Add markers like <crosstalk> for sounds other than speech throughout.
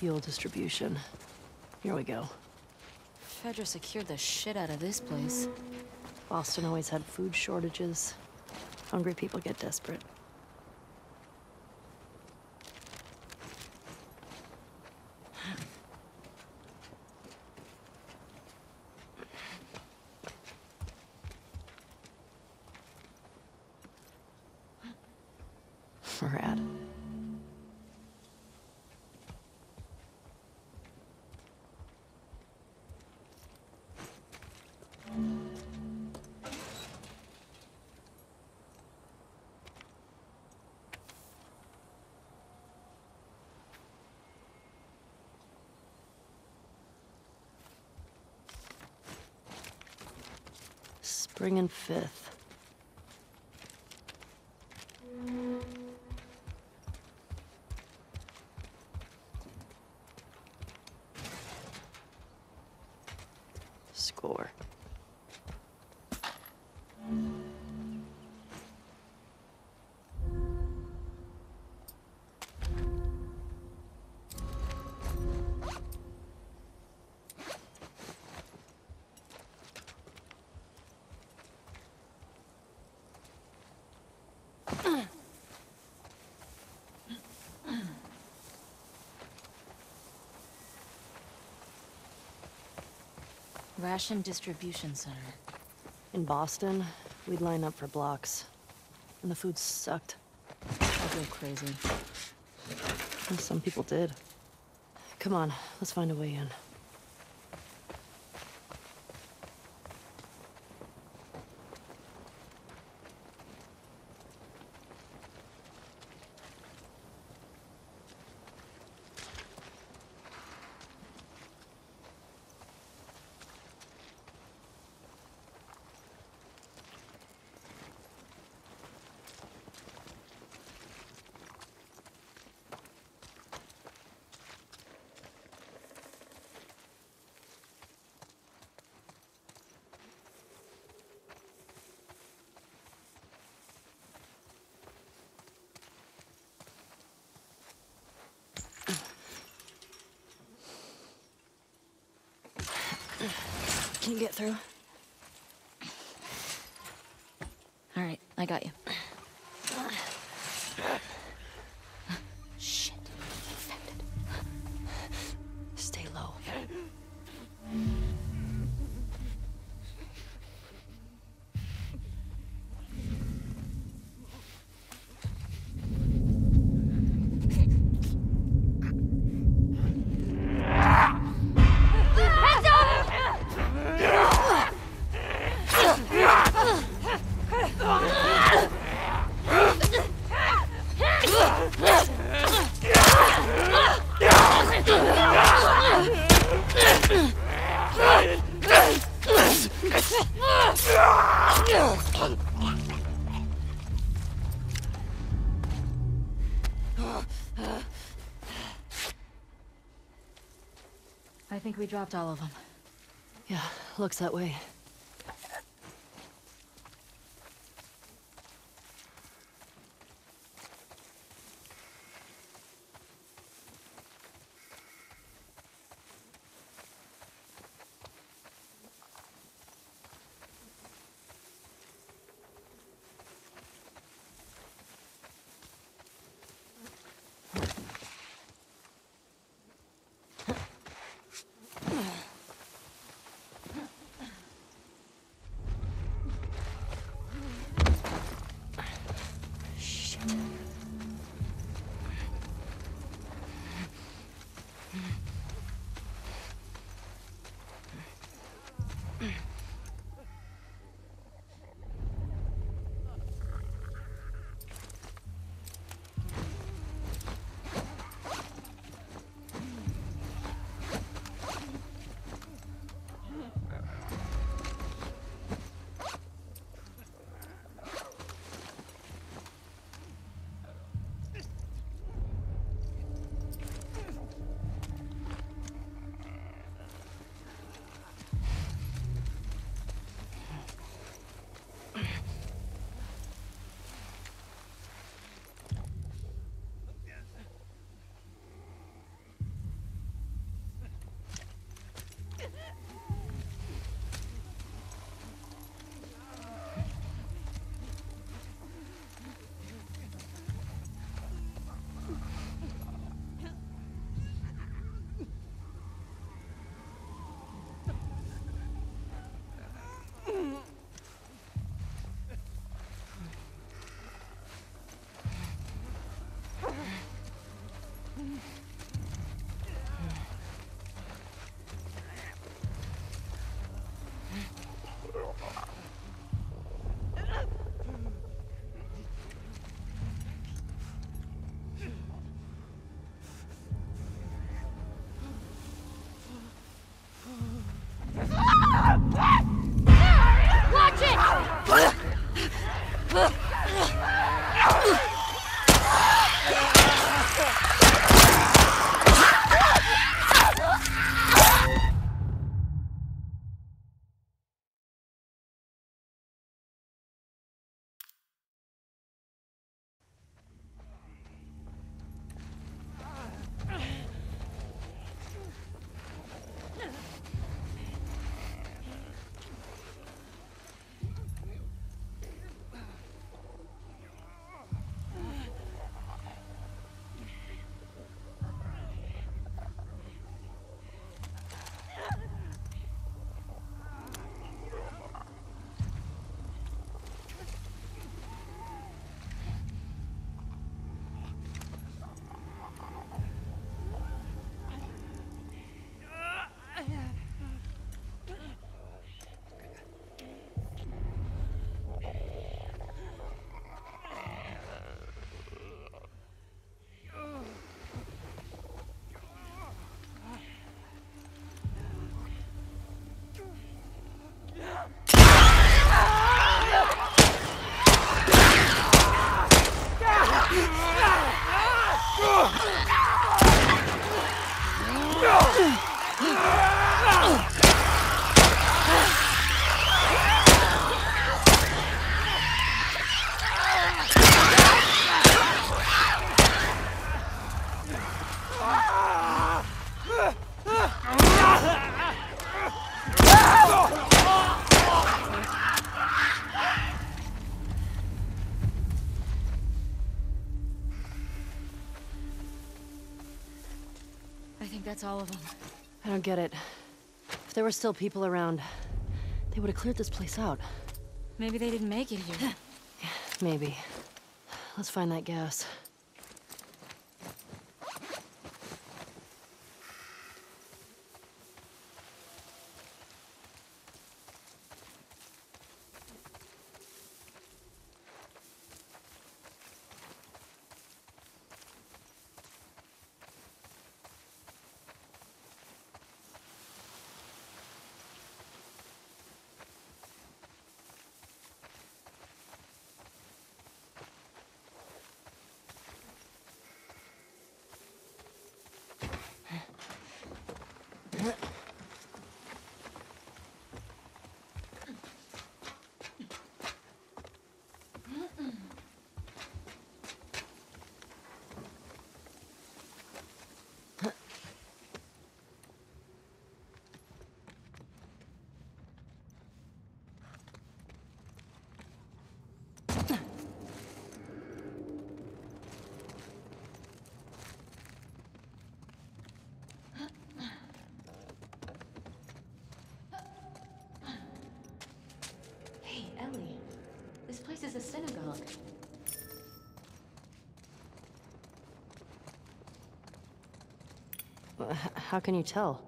Fuel distribution. Here we go. Fedra secured the shit out of this place. Boston always had food shortages. Hungry people get desperate. Spring and Fifth. Ration Distribution Center. In Boston, we'd line up for blocks. And the food sucked. I'd go crazy. And some people did. Come on, let's find a way in. Can you get through? All right, I got you. I think we dropped all of them. Yeah, looks that way. Get it. If there were still people around, they would have cleared this place out. Maybe they didn't make it here. Maybe. Let's find that gas. Hey, Ellie. This place is a synagogue. How can you tell?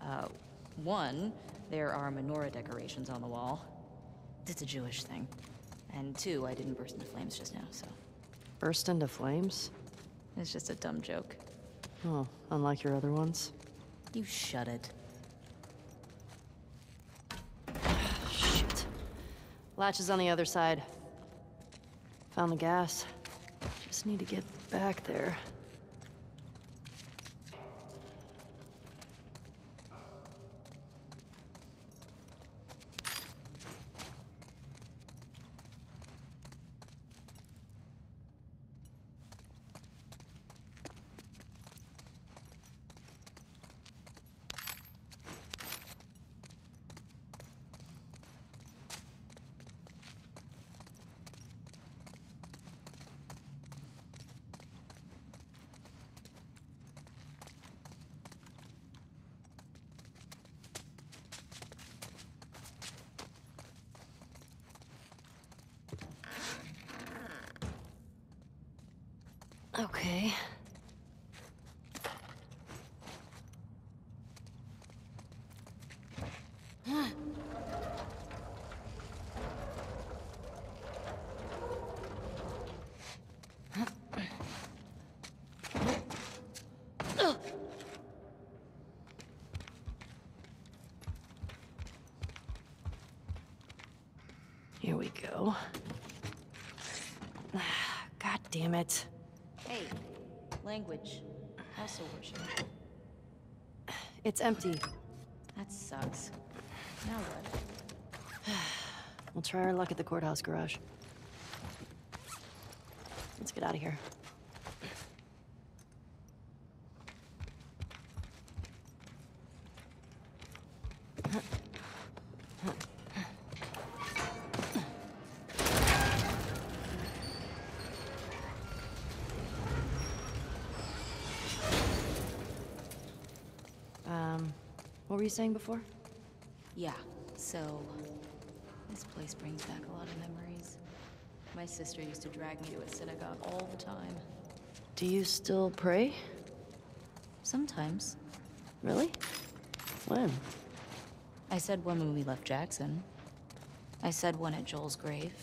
Uh, one, there are menorah decorations on the wall. It's a Jewish thing. And two, I didn't burst into flames just now, so Burst into flames? it's just a dumb joke. Oh, unlike your other ones. You shut it. Shit. Latch is on the other side. Found the gas. Just need to get back there. Okay. Here we go. <sighs> God damn it. Language. House worship. It's empty. That sucks. Now what? We'll try our luck at the courthouse garage. Let's get out of here. Saying before? Yeah, so this place brings back a lot of memories. My sister used to drag me to a synagogue all the time. Do you still pray? Sometimes. Really? When? I said one when we left Jackson. I said one at Joel's grave.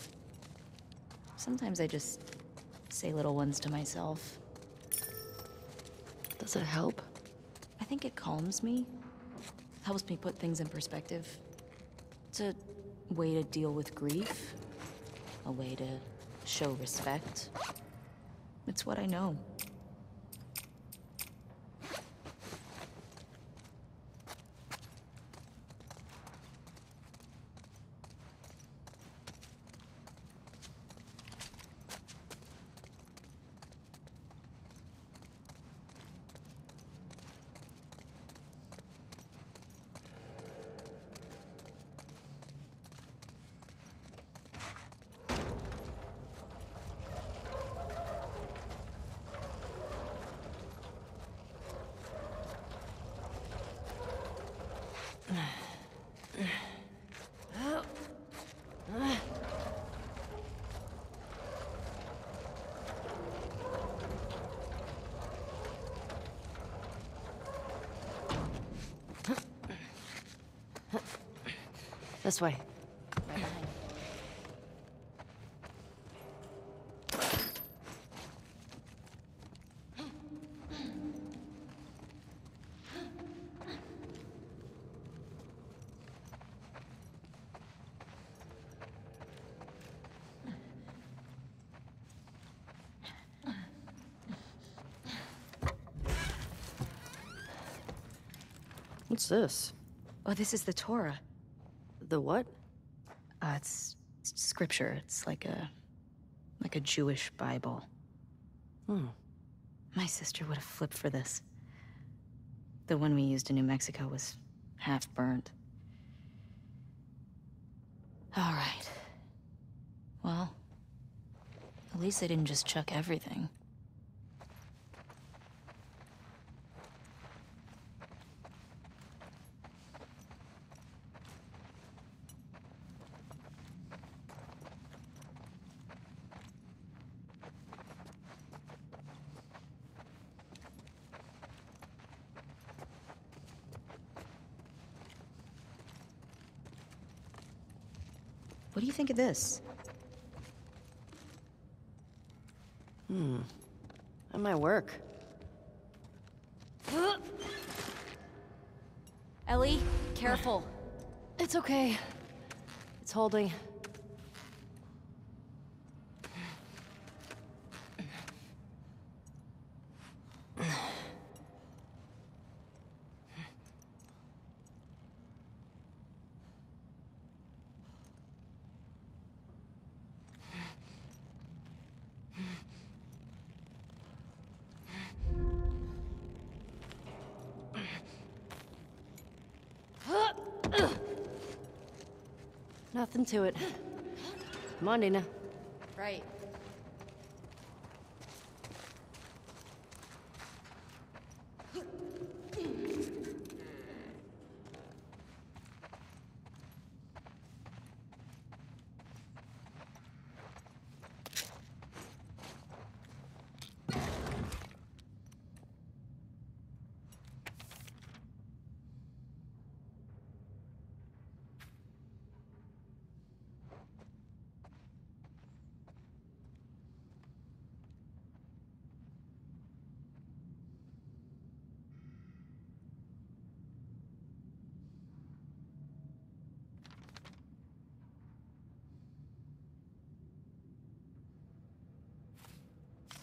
Sometimes I just say little ones to myself. Does it help? I think it calms me. Helps me put things in perspective. It's a way to deal with grief. A way to show respect. It's what I know. This way. Right. What's this? Oh, this is the Torah. The what? Uh, it's, it's scripture. It's like a like a Jewish Bible. Hmm. My sister would have flipped for this. The one we used in New Mexico was half burnt. All right. Well, at least they didn't just chuck everything. What do you think of this? Hmm. That might work. <gasps> Ellie, careful. <sighs> It's okay. It's holding. Nothing to it. Come on, Dina. Right.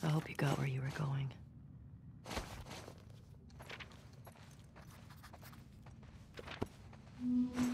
I hope you got where you were going. Mm.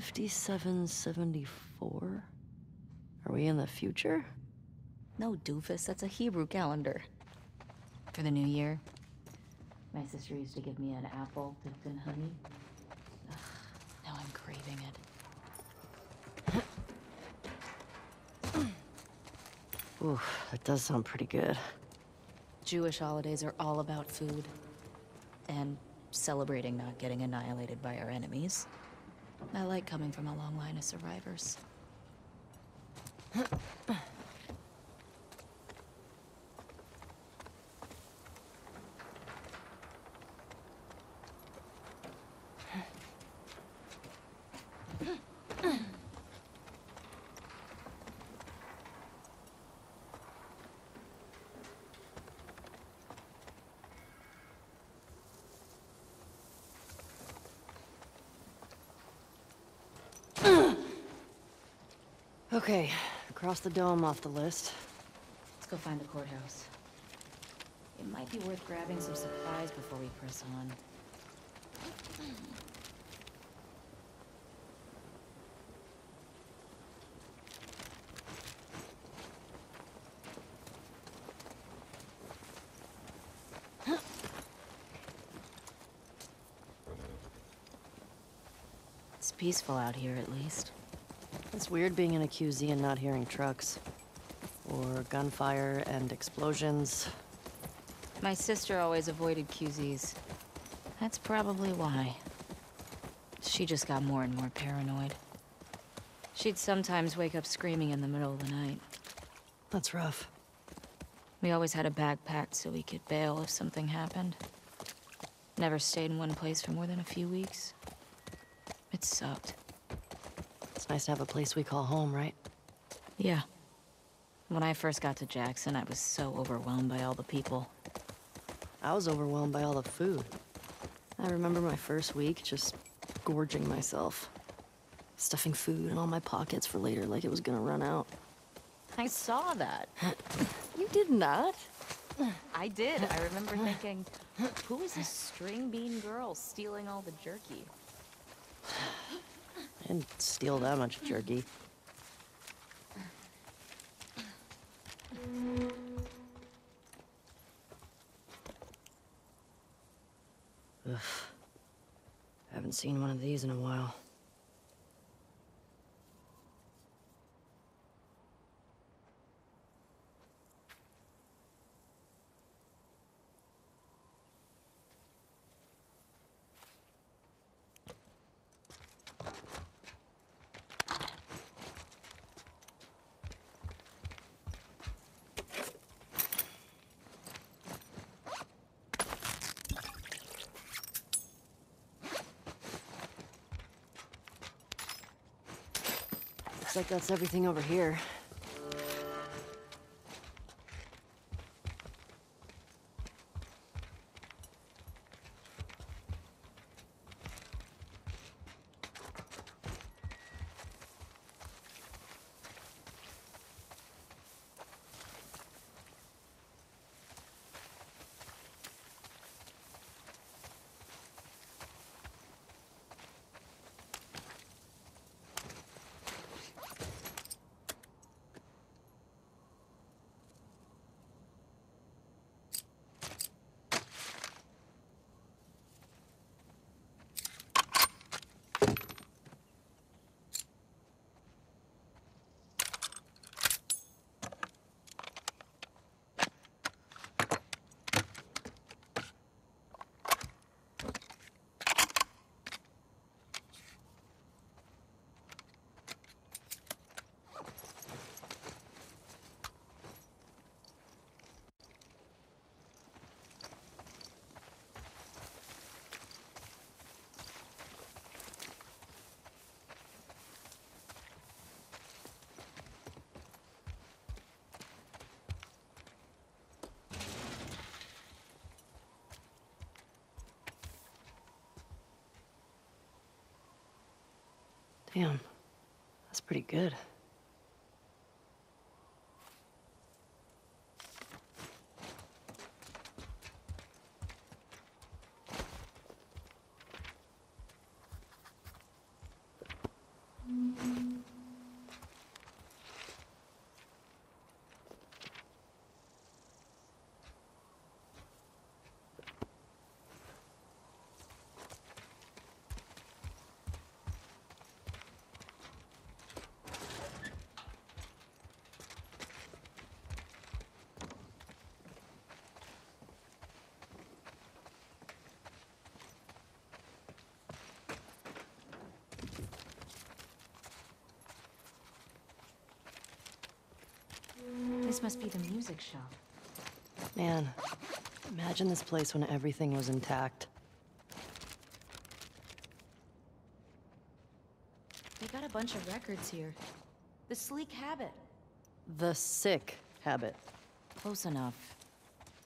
5774? Are we in the future? No, doofus, that's a Hebrew calendar. For the new year, my sister used to give me an apple dipped in honey. Ugh, now I'm craving it. <clears throat> Oof, that does sound pretty good. Jewish holidays are all about food. And celebrating not getting annihilated by our enemies. I like coming from a long line of survivors. <laughs> Okay, cross the dome off the list. Let's go find the courthouse. It might be worth grabbing some supplies before we press on. It's peaceful out here, at least. It's weird being in a QZ and not hearing trucks. Or gunfire and explosions. My sister always avoided QZs. That's probably why. She just got more and more paranoid. She'd sometimes wake up screaming in the middle of the night. That's rough. We always had a bag packed so we could bail if something happened. Never stayed in one place for more than a few weeks. It sucked. It's nice to have a place we call home, right? Yeah. When I first got to Jackson, I was so overwhelmed by all the people. I was overwhelmed by all the food. I remember my first week just gorging myself. Stuffing food in all my pockets for later like it was gonna run out. I saw that. You did not. I did. I remember thinking, who is this string bean girl stealing all the jerky? I didn't steal that much jerky. Ugh. Haven't seen one of these in a while. Looks like that's everything over here. Damn, that's pretty good. This must be the music shop. Man, imagine this place when everything was intact. They got a bunch of records here. The Sleek Habit. The sick habit. Close enough.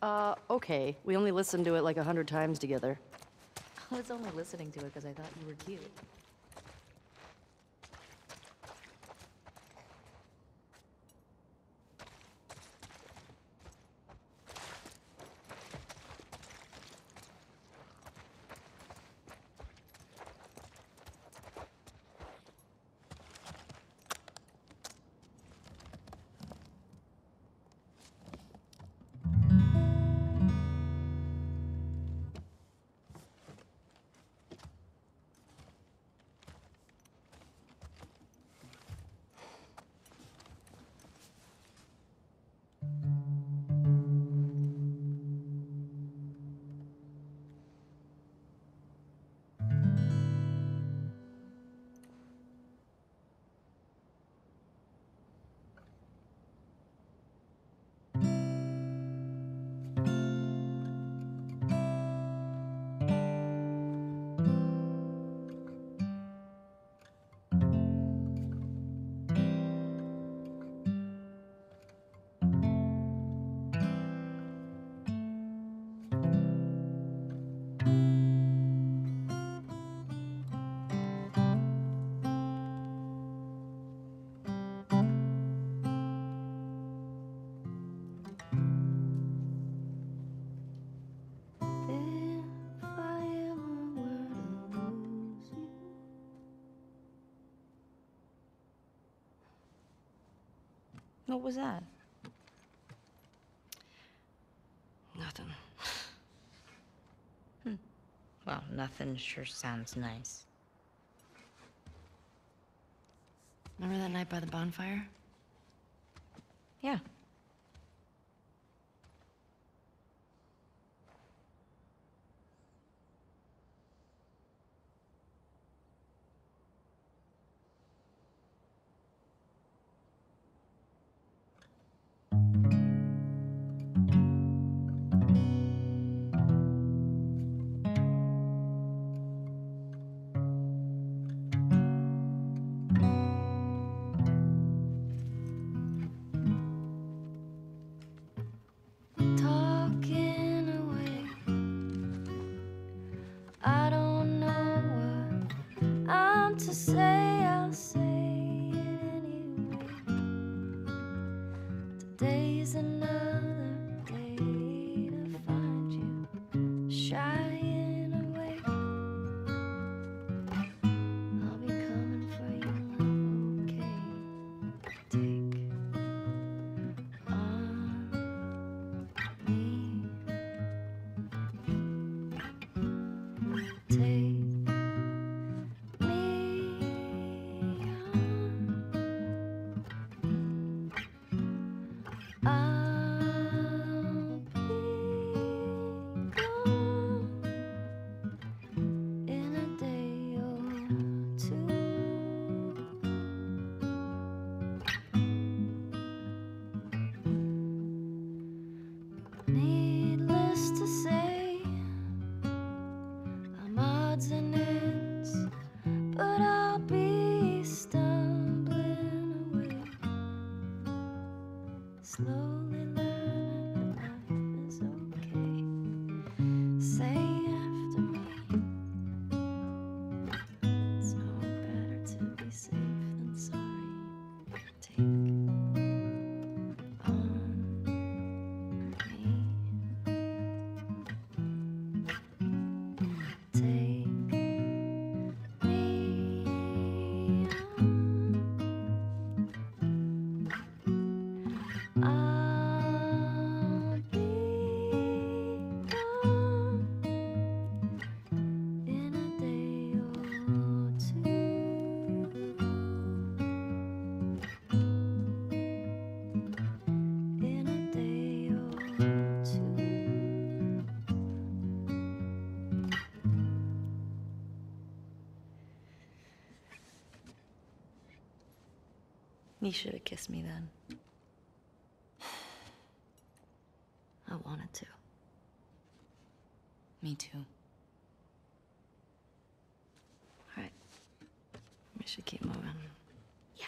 Uh, okay. We only listened to it like a hundred times together. <laughs> I was only listening to it because I thought you were cute. What was that? Nothing. hmm. Well, nothing sure sounds nice. Remember that night by the bonfire? Yeah. You should have kissed me then. I wanted to. Me too. All right. We should keep moving. Yeah.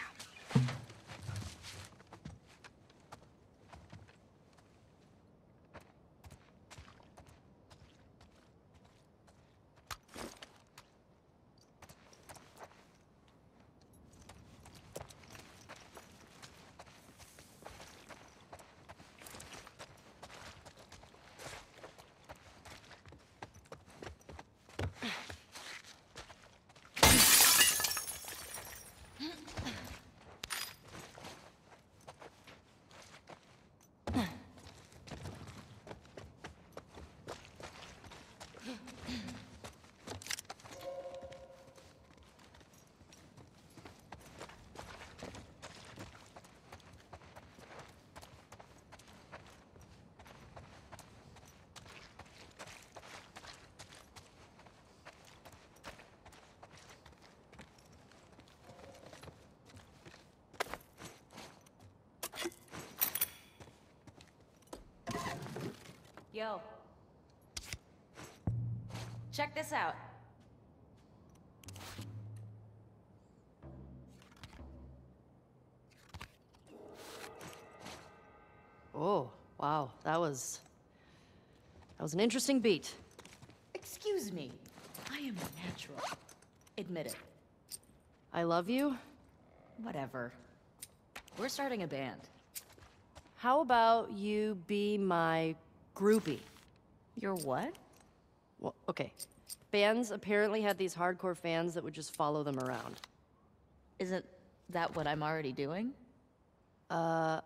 Yo. Check this out. Oh, wow. That was. That was an interesting beat. Excuse me. I am natural. Admit it. I love you. Whatever. We're starting a band. How about you be my groupie? You're what? Well, okay. Bands apparently had these hardcore fans that would just follow them around. Isn't that what I'm already doing? Uh,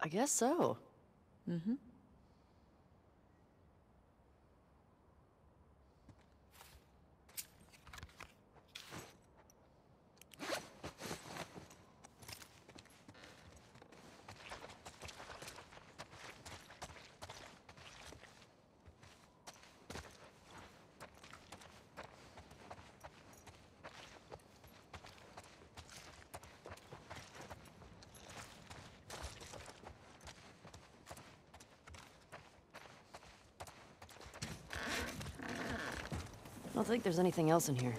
I guess so. Mm-hmm. Don't think there's anything else in here.